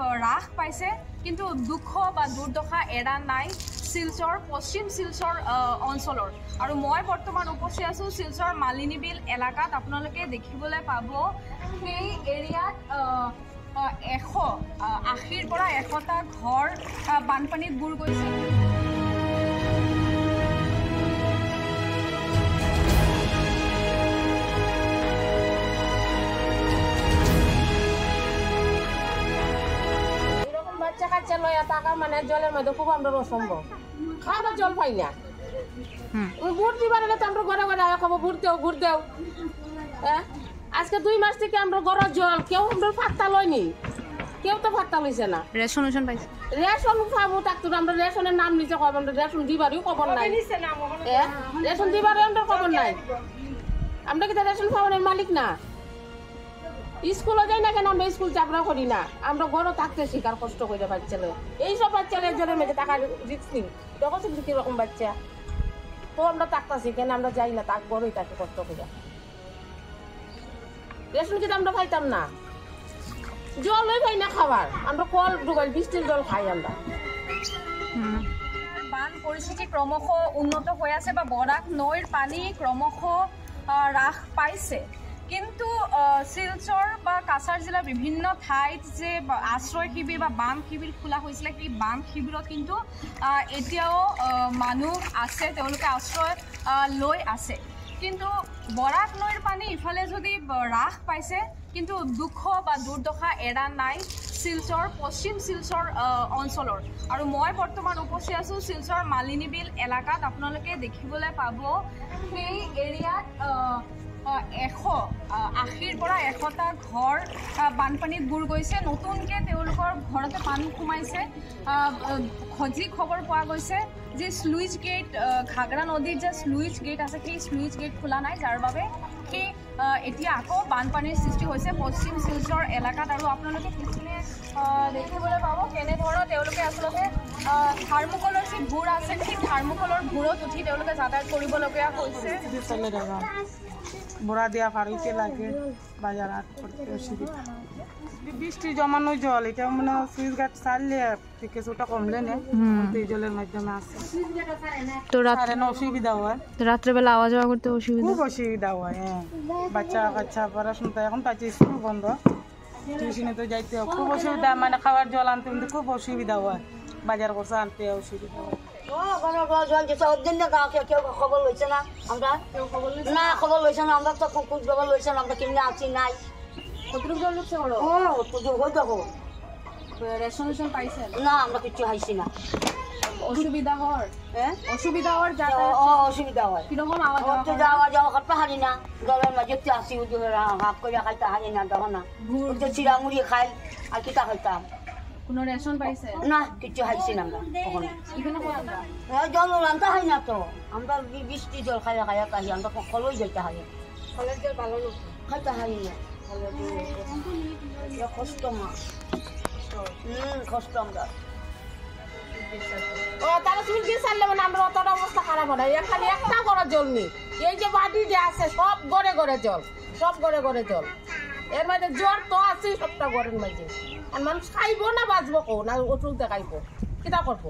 হ্ৰাস পাইছে কিন্তু দুখ বা দুৰ্দশা এৰা নাই শিলচৰ পশ্চিম শিলচৰ অঞ্চলৰ। আৰু মই বৰ্তমান উপস্থিত আছোঁ শিলচৰ মালিনী বিল এলেকাত। আপোনালোকে দেখিবলৈ পাব সেই এৰিয়াত এশ আশীৰ পৰা এশটা ঘৰ বানপানীত বুৰ গৈছে। লয়া টাকা মানে জলের মধ্যে খুব আমরা অসম্ভব। খাওয়া জল পাই না। ভোট দিবার হলে তো আমরা ঘরে ঘরে খাব ভোট দেও ভোট দেও। হ্যাঁ আজকে দুই মাস থেকে আমরা জল কেউ আমরা ফাত্তা লইনি। কেউ তো ফাত্তা লইছে না। রেশন উশন পাইছে? রেশন পাবো তাক আমরা রেশনের নাম নিচে কব আমরা রেশন দিবারও খবর নাই? রেশন দিবারও আমরা খবর নাই। আমরা কি রেশন পাওয়ার মালিক না? স্কুলে যাই না কেন আমরা স্কুল চাপড়া করি না? আমরা ঘরও থাকতে শিকার কষ্ট করে বাচ্চালে এইসব বাচ্চারা একজনের মেয়েকে টাকা রিক্স নিই। দেখো কীরকম বাচ্চা। তো আমরা থাকতেছি, কেন আমরা যাই না? তাক ঘরই তাকে কষ্ট করে। রেশন কিন্তু আমরা খাইতাম না। জলই পাই না খাবার। আমরা কল ডুবাই, বৃষ্টির জল খাই আমরা। বান পৰিস্থিতি ক্ৰমশ উন্নত হৈ আছে বা বৰাক নৈৰ পানী ক্ৰমশ হ্ৰাস পাইছে। কিন্তু শিলচৰ বা কাছাৰ জিলাৰ বিভিন্ন ঠাইত যে আশ্ৰয় শিবিৰ বা বাম শিবিৰ খোলা হৈছিলে সেই বাম শিবিৰত কিন্তু এতিয়াও মানুহ আছে তেওঁলোকে আশ্ৰয় লৈ আছে। কিন্তু বৰাক নৈৰ পানী ইফালে যদি হ্ৰাস পাইছে কিন্তু দুখ বা দুৰ্দশা এৰা নাই শিলচৰ পশ্চিম শিলচৰ অঞ্চলৰ। আৰু মই বৰ্তমান উপস্থিত আছোঁ শিলচৰ মালিনী বিল এলেকাত। আপোনালোকে দেখিবলৈ পাব সেই এৰিয়াত এশ আশীৰ পৰা এশটা ঘৰ বানপানীত বুৰ গৈছে। নতুনকৈ তেওঁলোকৰ ঘৰতে পানী সোমাইছে। যি খবৰ পোৱা গৈছে যে স্লুইচ গেট ঘাগৰা নদীত যে স্লুইচ গেট আছে সেই স্লুইচ গেট খোলা নাই যাৰ বাবে সেই এতিয়া আকৌ বানপানীৰ সৃষ্টি হৈছে পশ্চিম শিলচৰ এলেকাত। আৰু আপোনালোকে পিছপিনে দেখিবলৈ পাব কেনেধৰণৰ তেওঁলোকে আচলতে থাৰ্মকলৰ যি ভূৰ আছে সেই থাৰ্মকলৰ ভূৰত উঠি তেওঁলোকে যাতায়াত কৰিবলগীয়া হৈছে। বোড়া দেওয়া ফাড়িতে লাগে বাজার হাট করতে অসুবিধা। বৃষ্টি জমানো জল এটা মানে সুইচ গাট ছাড়লে কিছুটা কমলে নে এই জলের মাধ্যমে আসে। তো রাত্রে অসুবিধা হয়। রাত্রেবেলা আওয়া যাওয়া করতে অসুবিধা? খুব অসুবিধা হয় হ্যাঁ। বাচ্চা কাচ্চা পড়াশোনা তো এখন পাচ্ছি স্কুল বন্ধ। টিউশনে তো যাইতে খুব অসুবিধা মানে খাবার জল আনতে খুব অসুবিধা হয়। বাজার করছে আনতে অসুবিধা হয়। খবর লইছে না আমরা? না খবর লইছে না আমরা তো কুকুর জবর লইছে না আমরা কিনে আছি নাই। কতটুকু জল ঢুকছে বড় ও হই দেখো রেশন পাইছেন? না আমরা কিছু হাইছি না। অসুবিধা হওয়ার? হ্যাঁ অসুবিধা হওয়ার যাতায়াত অসুবিধা হয়। কীরকম আওয়া ও যাওয়া? যাওয়া করতে হারি না। জলের মাঝে তো আসি হাফ করে খাইতে হারি না তখন না। চিরা মুড়ি খাই আর কিতা খাইতাম? কোনো রেশন পাইছে? না কিছু হাইছি না আমরা কখনো এখানে কতটা হ্যাঁ, জল রান্তা হয় না তো। আমরা বৃষ্টি জল খাইয়া খাইয়া খাই আমরা কলই যাইতে কলেজ জল ভালো না খাইতে না। কষ্ট মা। হুম কষ্ট আমরা। ও সুইচ দিয়ে ছাড়লে মানে আমরা অতটা অবস্থা খারাপ হয় খালি একটা জল নেই। এই যে আছে সব ঘরে ঘরে জল সব ঘরে জল। এর মধ্যে জ্বর তো আছেই সবটা ঘরের মাঝে মানুষ খাইব না বাঁচবো কো? না ওষুধ দেখাইব কিতা করব?